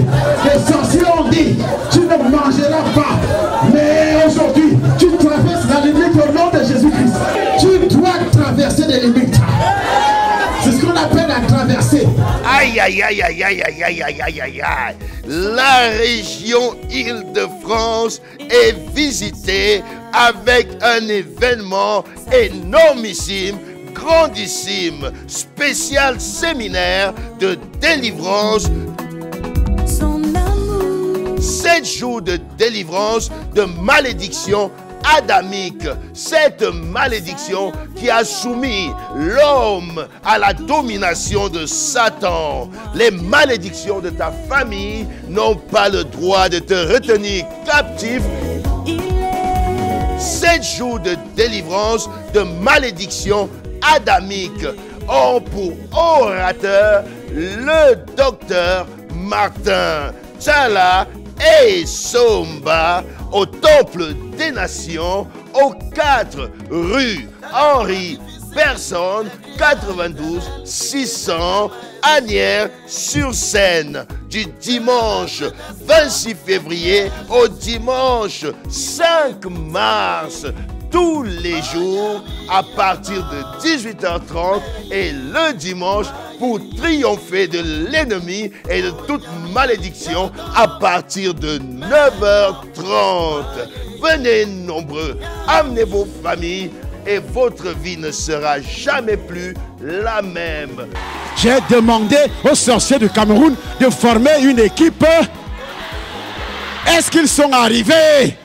Les sorciers ont dit, tu ne mangeras pas. Mais aujourd'hui, tu traverses la limite au nom de Jésus-Christ. Tu dois traverser des limites. C'est ce qu'on appelle la traversée. Aïe, aïe, aïe, aïe, aïe, aïe, aïe, aïe, aïe, aïe, aïe. La région Île-de-France est visitée avec un événement énormissime, grandissime, spécial séminaire de délivrance. Sept jours de délivrance de malédiction adamique, cette malédiction qui a soumis l'homme à la domination de Satan. Les malédictions de ta famille n'ont pas le droit de te retenir captif. Sept jours de délivrance de malédiction adamique ont pour orateur le docteur Martin. Et Somba au Temple des Nations, aux 4 rue Henri Personne, 92 600 Agnières sur Seine, du dimanche 26 février au dimanche 5 mars tous les jours à partir de 18h30 et le dimanche pour triompher de l'ennemi et de toute malédiction à partir de 9h30. Venez nombreux, amenez vos familles et votre vie ne sera jamais plus la même. J'ai demandé aux sorciers du Cameroun de former une équipe. Est-ce qu'ils sont arrivés?